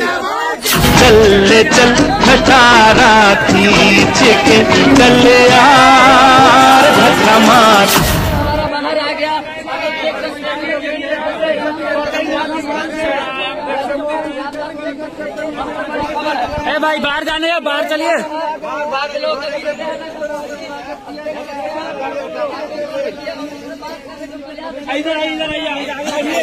चल चल खटारा खींच के चल यार धक्का ए भाई, बाहर जाने हैं, बाहर चलिए। इधर इधर आइए आइए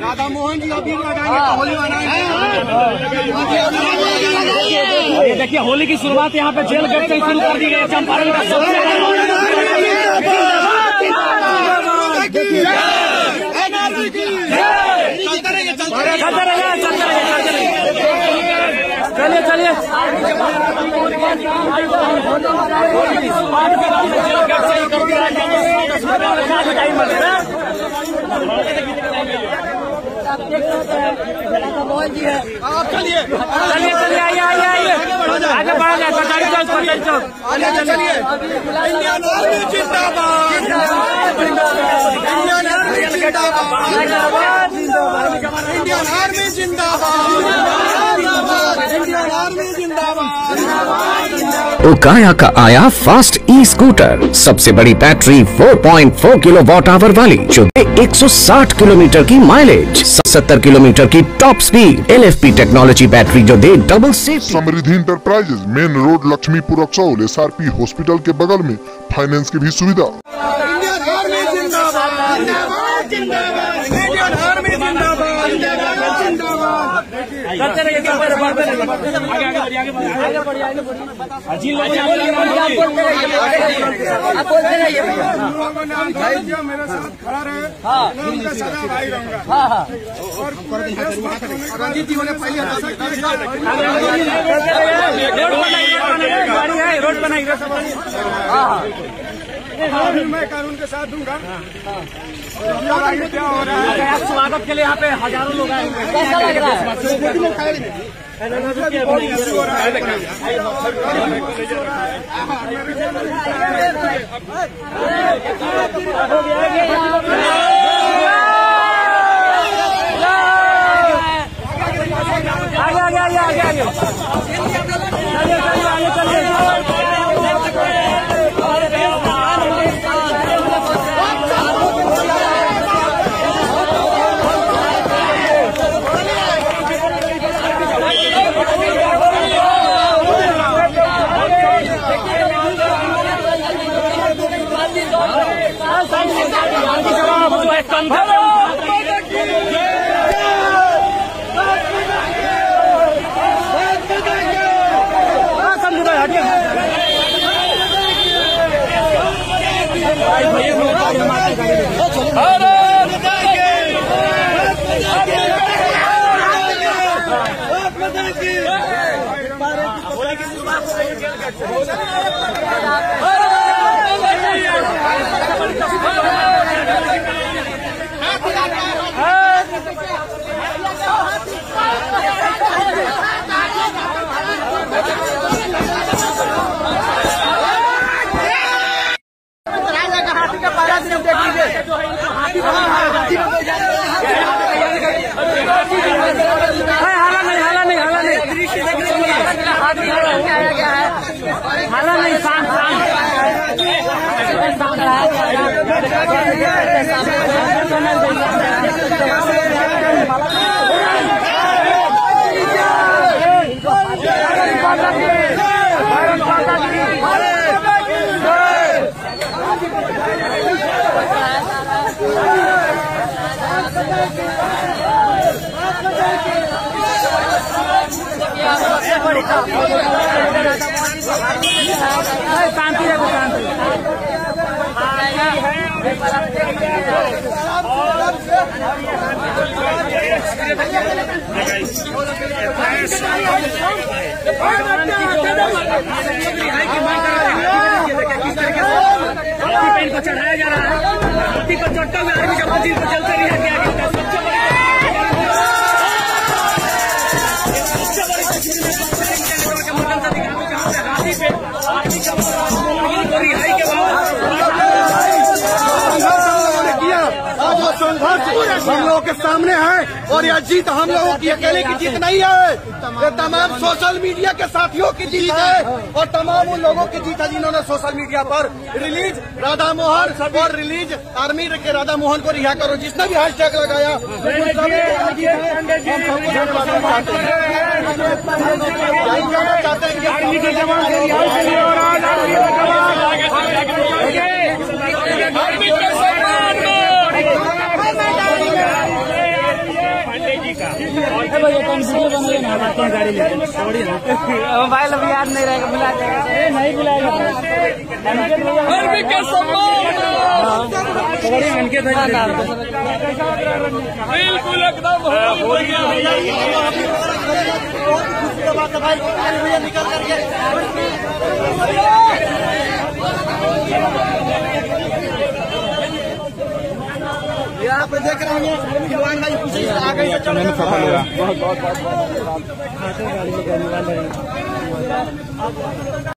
राधा मोहन जी अभी लगाएँगे होली मनाएँगे देखिए होली की शुरुआत यहाँ पे जेल गेट से शुरू कर दी गई चंपारण का सबसे टाइम आप चलिए। चलिए चलिए। आइए आइए आइए आगे बढ़ा जाए कटारी चौक कटारी चौक चलिए चलिए इंडियन आर्मी जिंदाबाद इंडियन आर्मी जिंदाबाद इंडियन आर्मी जिंदाबाद इंडियन आर्मी जिंदाबाद ओकाया का आया फास्ट ई स्कूटर सबसे बड़ी बैटरी 4.4 किलो वॉट आवर वाली जो दे 160 किलोमीटर की माइलेज 70 किलोमीटर की top speed LFP technology battery जो दे double safety Samriddhi enterprises main road Laxmipur Aksaul S hospital के बगल में फाइनेंस की भी सुविधा। चलते रहिए रहिए आगे आगे बढ़िए आगे बढ़िए आगे बढ़िए जिन लोगों भाई जो मेरे साथ खड़ा रहे मैं उनका सदा भाई रहूँगा। और पूरे देश में जी ने पहले रोड बनाइए है रोड बनाइए रोड बनाइए। मैं कानून के साथ दूँगा क्या हो रहा है स्वागत के लिए यहाँ पे हज़ारों लोग आए आगे आगे आगे आगे आगे। है हाला नहीं हाला नहीं हाला नहीं शांत। शांति रखो शांति हाथी को चढ़ाया जा रहा को चढ़ता हुआ आर्मी का मंजिल को चलते किया गया था सबसे बड़ी सबसे बड़ी तस्वीर में जहाँ पे आर्मी का हम लोगों के सामने है और यह जीत हम लोगों की अकेले की जीत नहीं है। ये तमाम सोशल मीडिया के साथियों की जीत है और तमाम उन लोगों की जीत है जिन्होंने सोशल मीडिया पर रिलीज़ राधा मोहन और रिलीज़ आर्मी के राधा मोहन को रिहा करो। जिसने भी हैशटैग लगाया। हम चाहते हैं यही कहना चाहते हैं कि आर्मी के जवान से रिहाई के लिए और आज आर्मी के जवान आर्मी के सम्मान मोबाइल अभी याद नहीं रहेगा बुला जाएगा नहीं बुलाएगा के बिल्कुल एकदम निकल करके यहाँ पे देख रहे हैं खुशी से आगे से चल रहे हैं।